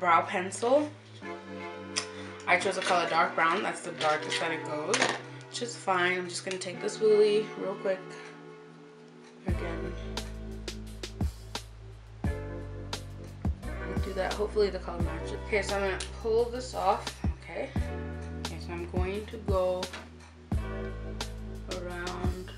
brow pencil. I chose the color dark brown. That's the darkest that it goes. Which is fine. I'm just going to take this spoolie real quick. Again. Do that. Hopefully the color matches. Okay, so I'm going to pull this off. Okay. Okay, so I'm going to go around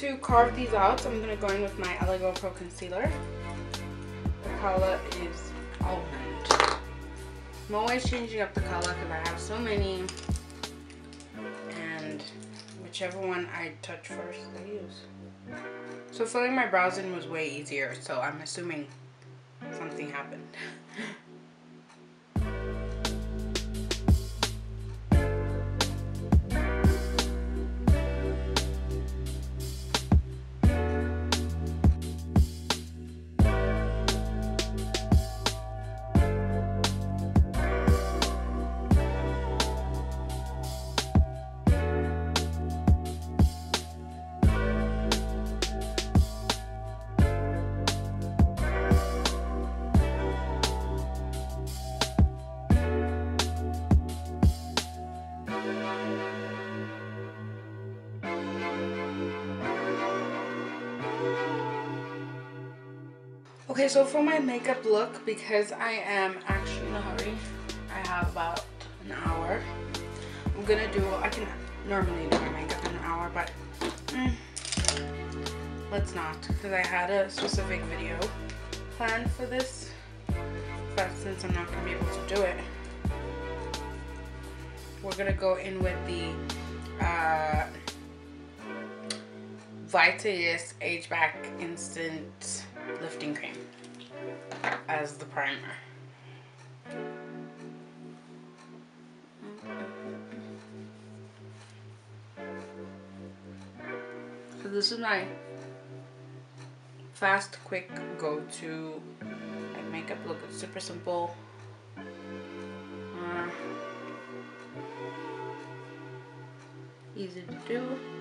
to carve these out, so I'm going to go in with my LA Girl Pro Concealer. The color is Almond. I'm always changing up the color because I have so many. And whichever one I touch first, I use. So filling my brows in was way easier, so I'm assuming something happened. Okay, so for my makeup look, because I am actually in a hurry, I have about an hour. I'm gonna do, I can normally do my makeup in an hour, but mm, let's not, because I had a specific video planned for this, but since I'm not gonna be able to do it, we're gonna go in with the uh, Age Back Instant lifting cream as the primer. So this is my fast, quick go-to makeup look. It's super simple. Uh, easy to do.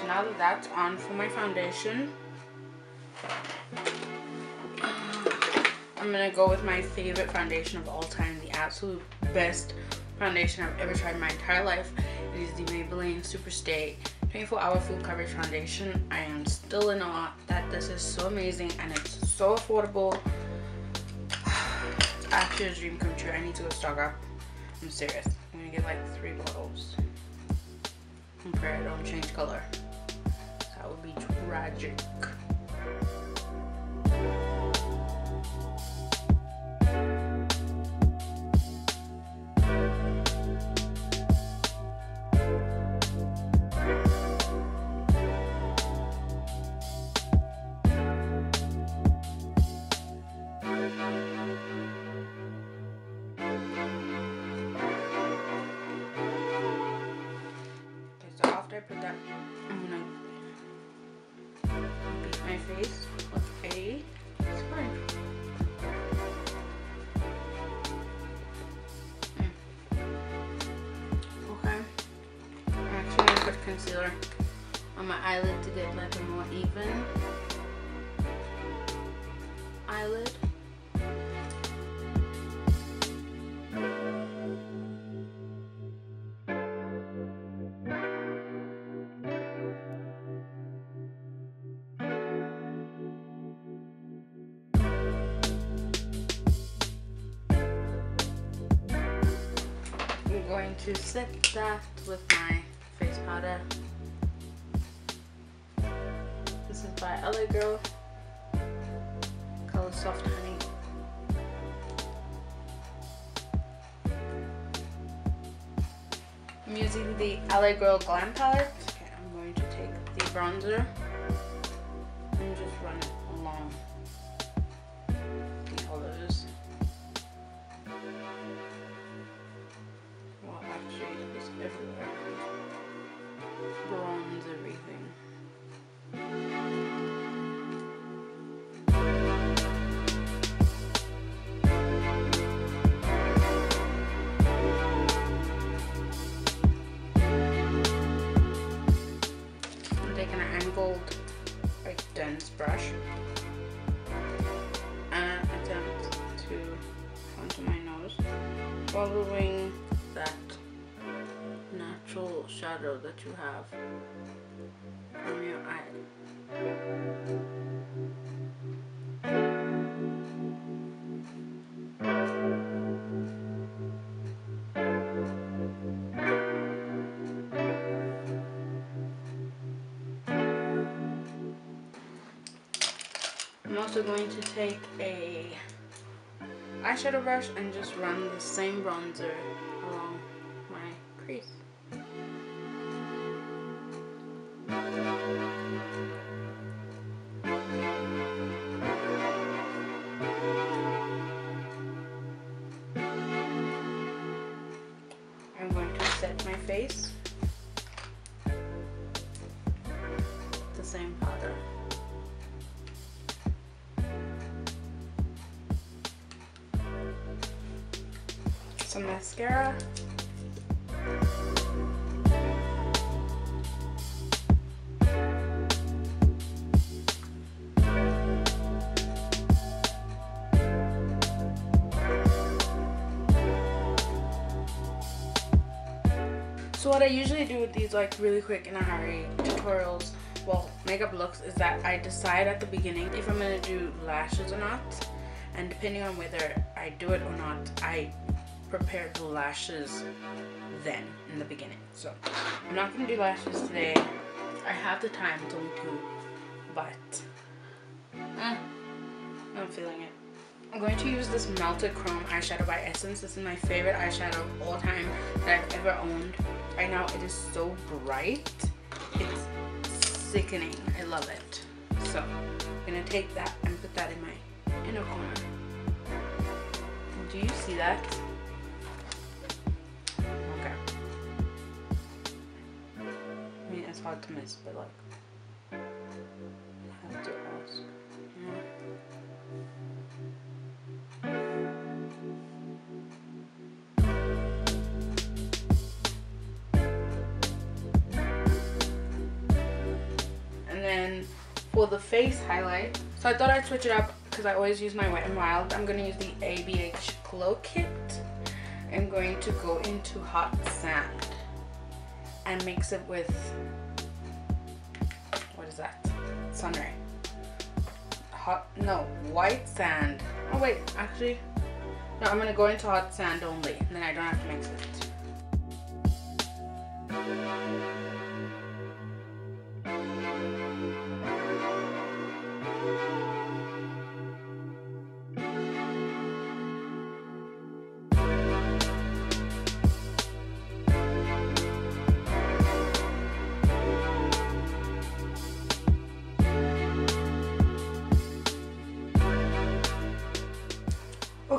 So now that that's on for my foundation, I'm to go with my favorite foundation of all time, the absolute best foundation I've ever tried in my entire life. It is the Maybelline Superstay 24 Hour Full Coverage Foundation. I am still in awe that this is so amazing and it's so affordable. Actually a dream come true. I need to go stock up. I'm serious. I'm to get like three bottles compare don't change color. Tragic. Concealer on my eyelid to get like a more even eyelid. going to set that with my powder. This is by LA Girl. Color Soft Honey. I'm using the LA Girl Glam Palette. Okay, I'm going to take the bronzer I'm an angled, like dense brush and attempt to onto my nose, following that natural shadow that you have from your eye. I'm also going to take a eyeshadow brush and just run the same bronzer along my crease. I'm going to set my face. The same powder. Some mascara. So what I usually do with these like really quick in a hurry tutorials, well makeup looks is that I decide at the beginning if I'm gonna do lashes or not and depending on whether I do it or not I prepare the lashes then in the beginning. So I'm not gonna do lashes today. I have the time, it's only two, but mm, I'm feeling it. I'm going to use this Melted Chrome eyeshadow by Essence. This is my favorite eyeshadow of all time that I've ever owned. Right now it is so bright. It's sickening. I love it. So I'm gonna take that and put that in my inner corner. Do you see that? It's hard to miss, but like, I have to ask. And then for the face highlight, so I thought I'd switch it up because I always use my Wet n Wild. I'm gonna use the ABH Glow Kit. I'm going to go into Hot Sand and mix it with? Sunray. Hot, no, White Sand. Oh wait, actually, no, I'm gonna go into Hot Sand only, and then I don't have to mix it.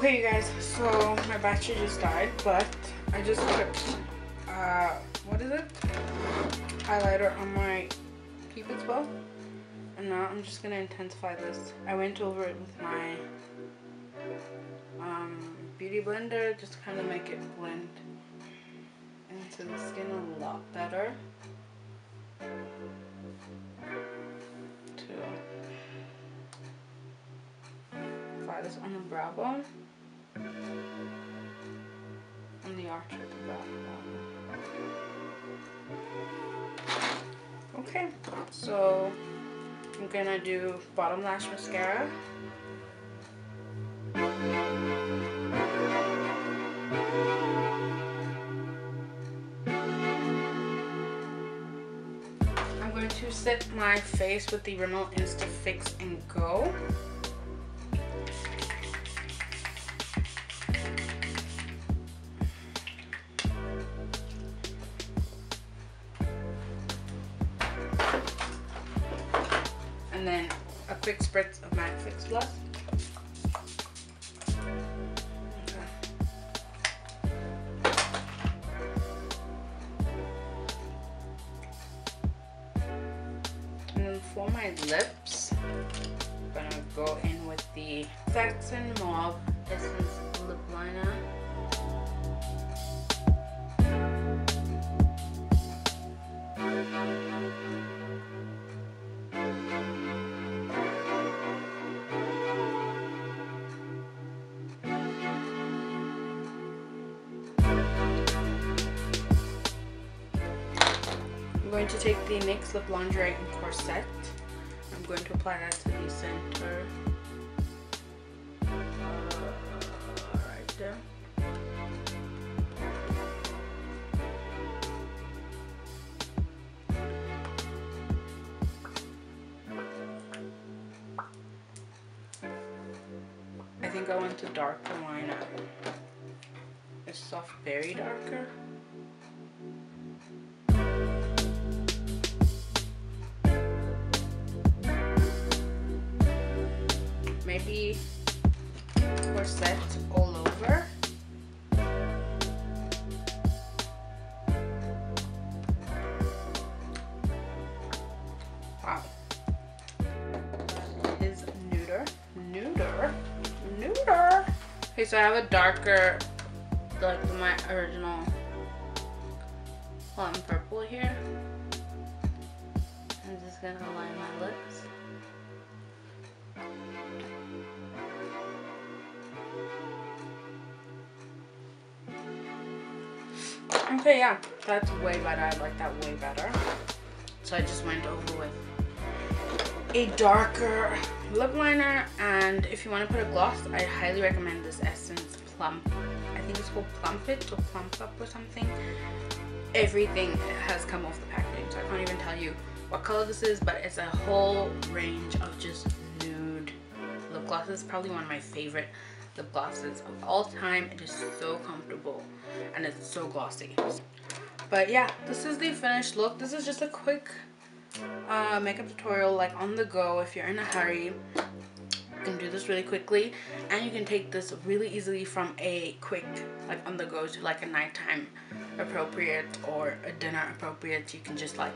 Okay, you guys, so my battery just died, but I just put, uh, what is it? Highlighter on my cupid's bow. And now I'm just gonna intensify this. I went over it with my um, beauty blender just kind of make it blend into the skin a lot better. To apply this on the brow bone. One. Um, okay, so I'm gonna do bottom lash mascara. I'm going to set my face with the Rimmel Insta Fix and Go. For my lips, I'm gonna go in with the Saxon Mauve Essence Lip Liner. I'm going to take the NYX Lip Lingerie in Corset. I'm going to apply that to the center. Right there. I think I want to darker line up. A soft berry darker. Maybe corset all over. Wow. That is neuter, neuter, neuter. Okay, so I have a darker, like my original plum purple here. I'm just gonna line my lips. Okay, yeah, that's way better. I like that way better. So I just went over with a darker lip liner. And if you want to put a gloss, I highly recommend this Essence Plump. I think it's called Plump It or Plump Up or something. Everything has come off the packaging, so I can't even tell you what color this is, but it's a whole range of just nude lip glosses. Probably one of my favorite lip glosses of all time. It is so comfortable and it's so glossy. But yeah, this is the finished look. This is just a quick uh, makeup tutorial like on the go if you're in a hurry. You can do this really quickly and you can take this really easily from a quick like on the go to like a nighttime appropriate or a dinner appropriate. You can just like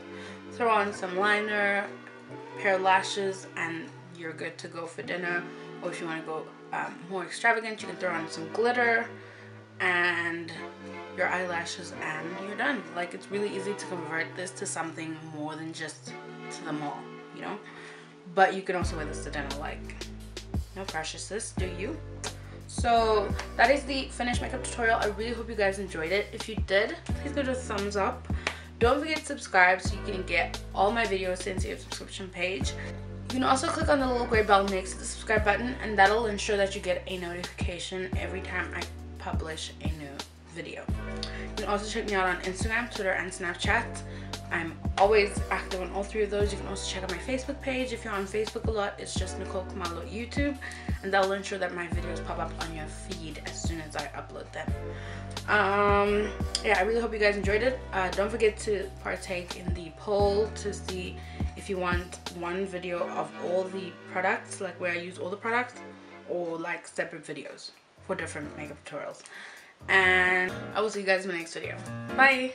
throw on some liner, pair of lashes and you're good to go for dinner or if you want to go um, more extravagant. You can throw on some glitter and your eyelashes and you're done. Like it's really easy to convert this to something more than just to the mall you know? But you can also wear this to dinner like no pressure sis do you? So that is the finished makeup tutorial. I really hope you guys enjoyed it. If you did please give it a thumbs up. Don't forget to subscribe so you can get all my videos sent to your subscription page you can also click on the little gray bell next to the subscribe button and that'll ensure that you get a notification every time I publish a new video. You can also check me out on Instagram, Twitter, and Snapchat. I'm always active on all three of those. You can also check out my Facebook page. If you're on Facebook a lot, it's just Nicole Khumalo YouTube. And that will ensure that my videos pop up on your feed as soon as I upload them. Um, yeah, I really hope you guys enjoyed it. Uh, don't forget to partake in the poll to see if you want one video of all the products, like where I use all the products, or like separate videos for different makeup tutorials. And I will see you guys in my next video. Bye!